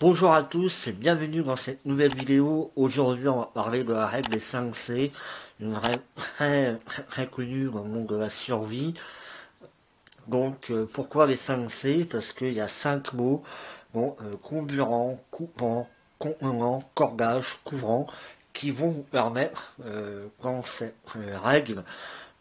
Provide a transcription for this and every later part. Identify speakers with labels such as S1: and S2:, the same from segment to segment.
S1: Bonjour à tous et bienvenue dans cette nouvelle vidéo. Aujourd'hui, on va parler de la règle des 5 C, une règle très, connue dans le monde de la survie. Donc, euh, pourquoi les 5 C? Parce qu'il y a 5 mots, bon, euh, comburant, coupant, contenant, cordage, couvrant, qui vont vous permettre, euh, dans cette règle,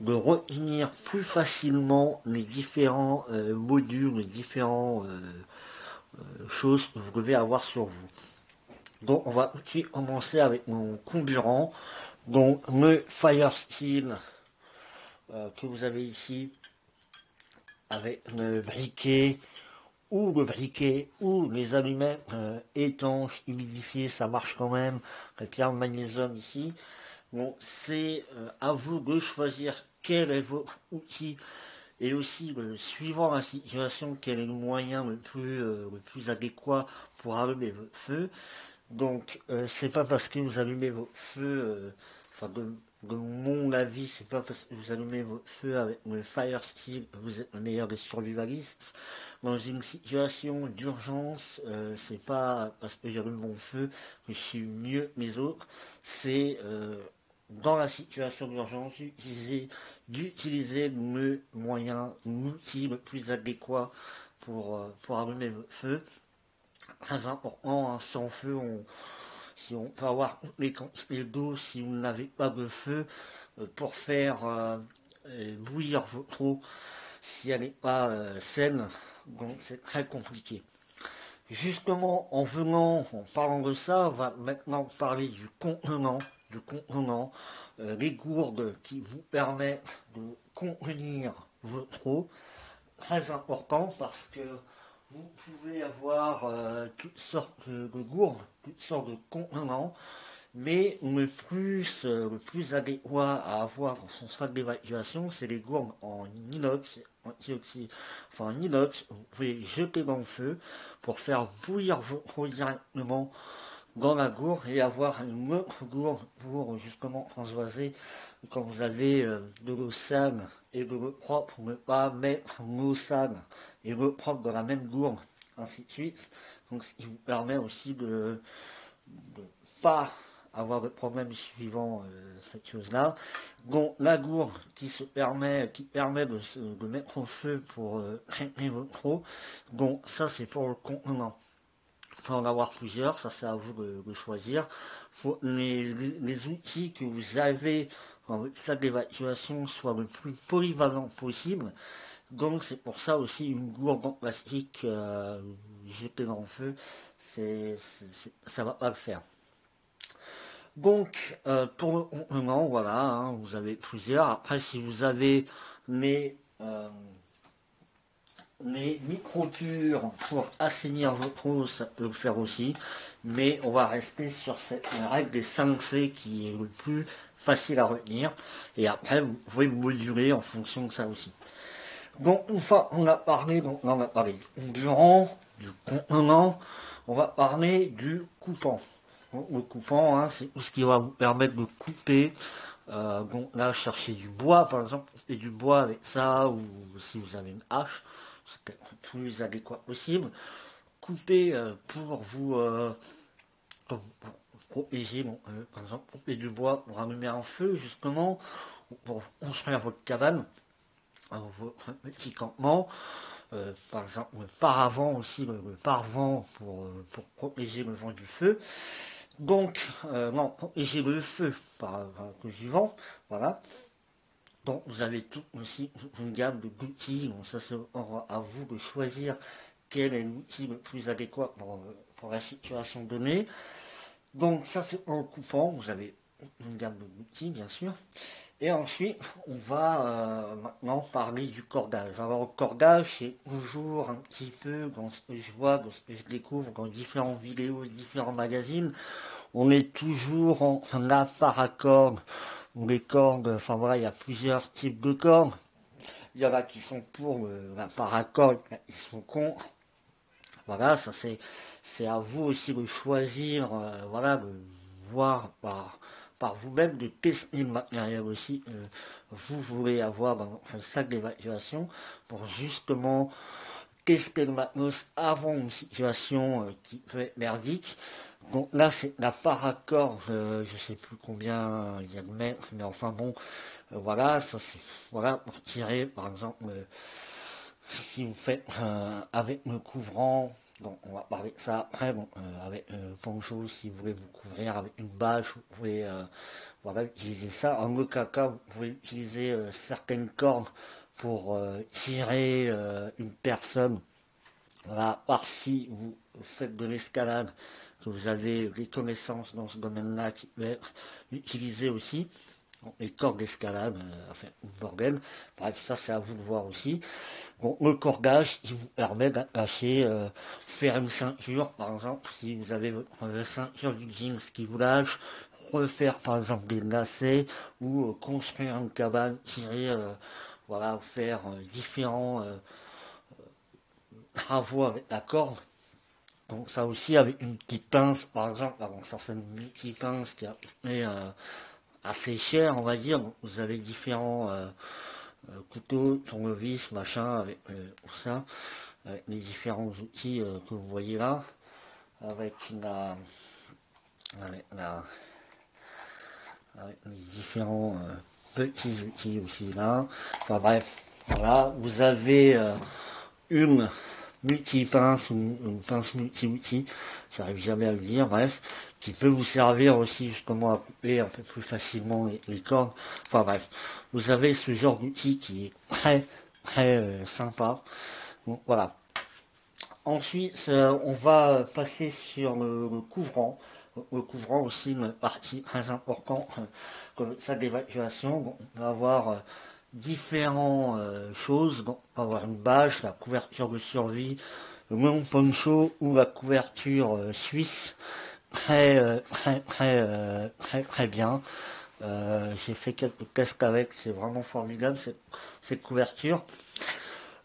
S1: de retenir plus facilement les différents modules, les différents euh, choses que vous devez avoir sur vous. Donc on va aussi commencer avec mon comburant, donc le Fire Steel euh, que vous avez ici avec le briquet ou le briquet ou les allumettes euh, étanches, humidifiés, ça marche quand même, la pierre magnésium ici. Bon, c'est à vous de choisir quel est votre outil et aussi suivant la situation, quel est le moyen le plus, euh, le plus adéquat pour allumer votre feu. Donc, euh, c'est pas parce que vous allumez votre feu, euh, enfin, de, mon avis, c'est pas parce que vous allumez votre feu avec le Fire Steel que vous êtes le meilleur des survivalistes. Dans une situation d'urgence, c'est pas parce que j'allume mon feu que je suis mieux que les autres, c'est dans la situation d'urgence, d'utiliser le moyen, l'outil le plus adéquat pour, euh, pour allumer le feu. Très important, sans feu, on, si on peut avoir les quantités d'eau, si vous n'avez pas de feu, euh, pour faire euh, bouillir votre eau, si elle n'est pas saine, donc c'est très compliqué. Justement, en venant, en parlant de ça, on va maintenant parler du contenant de contenant, euh, les gourdes qui vous permettent de contenir votre eau. Très important parce que vous pouvez avoir euh, toutes sortes de, gourdes, toutes sortes de contenants, mais le plus, euh, le plus adéquat à avoir dans son sac d'évacuation, c'est les gourdes en inox, en inox, vous pouvez jeter dans le feu pour faire bouillir votre eau directement dans la gourde et avoir une autre gourde pour justement transvaser quand vous avez euh, de l'eau sale et de l'eau propre, ne pas mettre l'eau sale et l'eau propre dans la même gourde, ainsi de suite. Donc ce qui vous permet aussi de ne pas avoir de problème suivant euh, cette chose-là. Donc la gourde qui se permet, qui permet de, mettre au feu pour euh, traiter votre eau. Ça c'est pour le contenant en avoir plusieurs, ça c'est à vous de, choisir. Faut, les, outils que vous avez dans votre sac d'évacuation soient le plus polyvalent possible. Donc c'est pour ça aussi une gourde en plastique euh, jetée dans le feu, c'est, ça va pas le faire. Donc euh, pour le contenant, voilà, hein, vous avez plusieurs. Après si vous avez les euh, les micro-cures pour assainir ça peut le faire aussi. Mais on va rester sur cette règle des 5 C qui est le plus facile à retenir. Et après, vous pouvez moduler en fonction de ça aussi. Donc, une fois qu'on a parlé, donc on a parlé du durant, du contenant, on va parler du coupant. le coupant, hein, c'est tout ce qui va vous permettre de couper. Euh, donc là, chercher du bois, par exemple, et du bois avec ça, ou si vous avez une hache, plus adéquat possible. Couper euh, pour vous euh, protéger, euh, par exemple, couper du bois pour allumer un feu, justement, pour construire votre cabane, votre petit campement. par exemple, le paravent aussi, le, paravent pour, protéger le vent du feu. Donc, non, protéger le feu par, par du vent, voilà. Donc vous avez tout aussi une gamme d'outils. Donc ça c'est à vous de choisir quel est l'outil le plus adéquat pour, la situation donnée. Donc ça c'est en coupant, vous avez une gamme d'outils bien sûr. Et ensuite, on va euh, maintenant parler du cordage. Alors le cordage, c'est toujours un petit peu dans ce que je vois, dans ce que je découvre dans différentes vidéos, différents magazines, on est toujours en, la les cordes, enfin voilà, il y a plusieurs types de cordes. Il y en a qui sont pour la paracorde, ils sont contre. Voilà, ça c'est c'est à vous aussi de choisir, euh, voilà, de voir par par vous-même, de tester le matériel aussi. Euh, vous voulez avoir un sac d'évacuation pour justement que le matos avant une situation euh, qui peut être merdique. Donc là, c'est la paracorde, euh, je sais plus combien il y a de mètres, mais enfin bon, euh, voilà, ça c'est, voilà, pour tirer, par exemple, si vous faites avec le couvrant, donc on va parler de ça après, bon, avec poncho, si vous voulez vous couvrir avec une bâche, vous pouvez, voilà, utiliser ça. En le caca, vous pouvez utiliser certaines cordes pour tirer une personne voilà, voir si vous faites de l'escalade, vous avez des connaissances dans ce domaine-là qui peuvent être utilisées aussi. les cordes d'escalade, euh, enfin, bordel. Bref, ça c'est à vous de voir aussi. Bon, le cordage qui vous permet d'attacher, euh, faire une ceinture, par exemple, si vous avez votre ceinture du jeans qui vous lâche, refaire par exemple des lacets ou euh, construire une cabane, tirer, voilà, faire différents travaux avec la corde. Donc ça aussi avec une petite pince, par exemple, alors ça c'est une petite pince qui est euh, assez cher, on va dire. vous avez différents euh, euh, couteaux, tournevis, machin, avec tout ça, avec les différents outils que vous voyez là, avec avec la, avec les différents petits outils aussi là. Enfin bref, voilà, vous avez une multi-pince ou une pince multi-outil, j'arrive jamais à le dire, bref, qui peut vous servir aussi justement à couper un peu plus facilement les, cordes. Enfin bref, vous avez ce genre d'outil qui est très très euh, sympa. Bon, voilà. Ensuite, euh, on va passer sur le, couvrant. Le couvrant aussi une partie très importante comme ça d'évacuation. on va avoir différentes euh, choses. avoir une bâche, la couverture de survie, le long poncho ou la couverture euh, suisse. Très, euh, très, très, très, très bien. J'ai fait quelques tests avec, c'est vraiment formidable cette, couverture.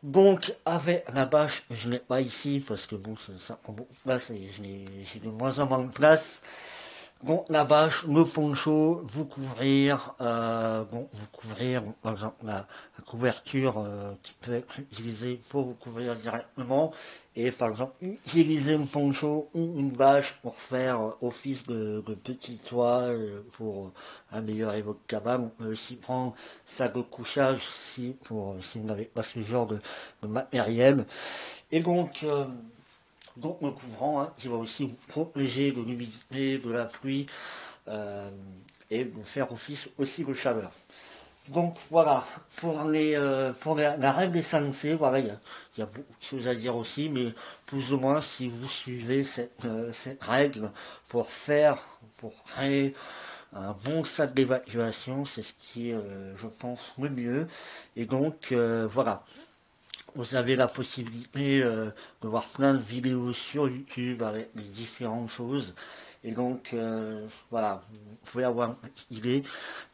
S1: Donc avec la bâche, je n'ai pas ici parce que bon, ça place et j'ai de moins en moins de place. Bon, la bâche, le poncho, vous couvrir, euh, bon, vous couvrir, par exemple, la, couverture euh, qui peut être utilisée pour vous couvrir directement, et par exemple, utiliser un poncho ou une bâche pour faire euh, office de, petit toit, pour améliorer votre cabane. On peut aussi prendre ça de couchage si, pour, si vous n'avez pas ce genre de, matériel. Et donc, donc le couvrant hein, qui va aussi vous protéger de l'humidité, de la pluie euh, et vous faire office aussi de chaleur. Donc voilà, pour, les, euh, pour la, règle des 5C, voilà, il y, a, beaucoup de choses à dire aussi, mais plus ou moins si vous suivez cette, euh, cette règle pour faire, pour créer un bon sac d'évacuation, c'est ce qui est, je pense, le mieux. Et donc voilà, vous avez la possibilité euh, de voir plein de vidéos sur YouTube avec les différentes choses. Et donc, euh, voilà, vous pouvez avoir une idée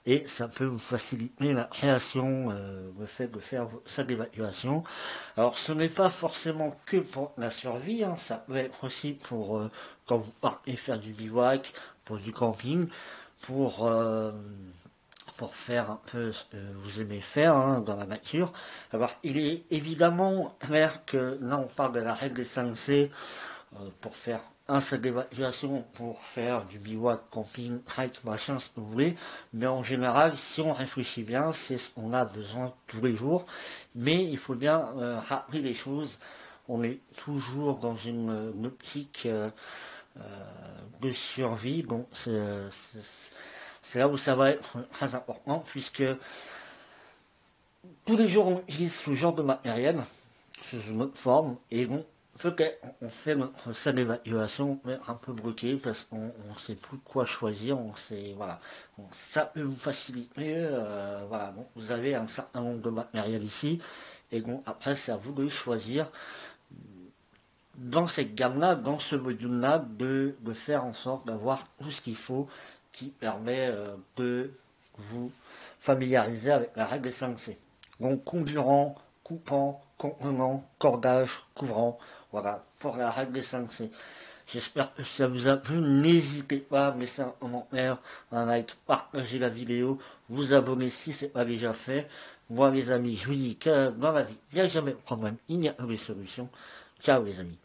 S1: et ça peut vous faciliter la création, euh, le fait de faire sa évacuation. Alors, ce n'est pas forcément que pour la survie, hein, ça peut être aussi pour quand vous partez faire du bivouac, pour du camping, pour pour faire un peu ce que vous aimez faire hein, dans la nature. Alors, il est évidemment clair que là, on parle de la règle des 5C euh, pour faire un sac d'évacuation, pour faire du bivouac, camping, hike, machin, ce que vous voulez. Mais en général, si on réfléchit bien, c'est ce qu'on a besoin tous les jours. Mais il faut bien euh, rappeler les choses. On est toujours dans une, optique euh, de survie. Donc, c'est c'est là où ça va être très important, puisque tous les jours on utilise ce genre de matériel, sous une autre forme, et bon, peut-être on fait notre salle d'évaluation un peu bloqué parce qu'on ne sait plus quoi choisir, on sait, voilà. ça peut vous faciliter, euh, voilà, vous avez un certain nombre de matériel ici, et bon, après c'est à vous de choisir dans cette gamme-là, dans ce module-là, de, de faire en sorte d'avoir tout ce qu'il faut qui permet euh, de vous familiariser avec la règle des 5C. Donc comburant, coupant, contenant, cordage, couvrant, voilà, pour la règle des 5C. J'espère que ça vous a plu. N'hésitez pas à laisser un commentaire, un like, partager la vidéo, vous abonner si ce n'est pas déjà fait. Moi les amis, je vous dis que dans la vie, il n'y a jamais de problème, il n'y a pas de solution. Ciao les amis.